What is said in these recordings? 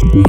Thank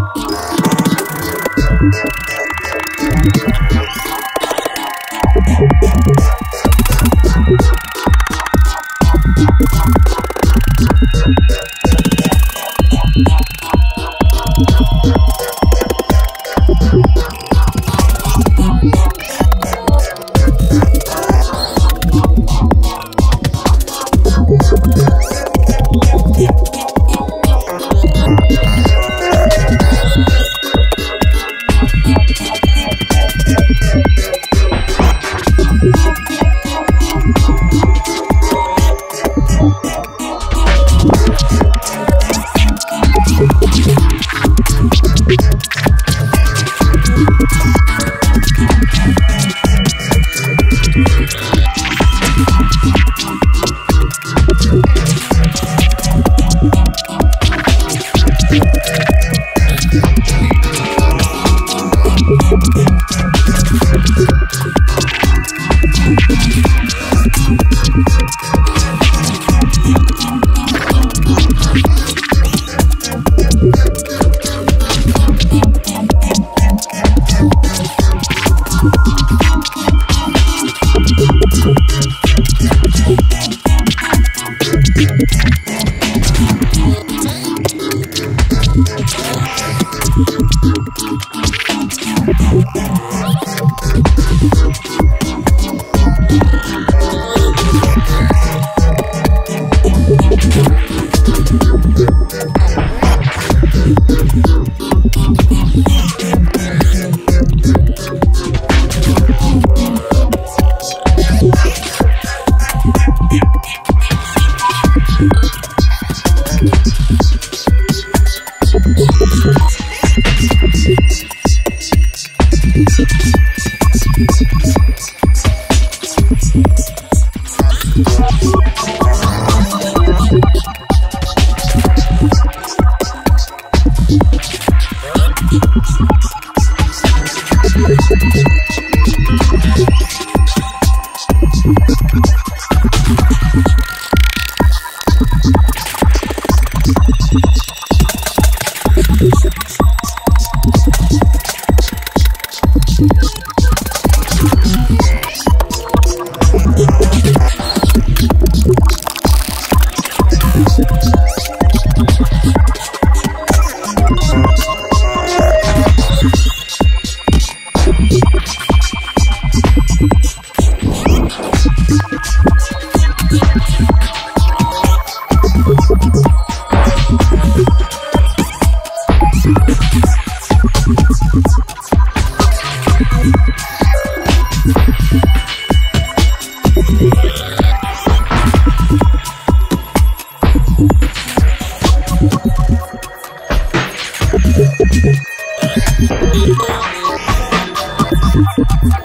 Thank you. Thank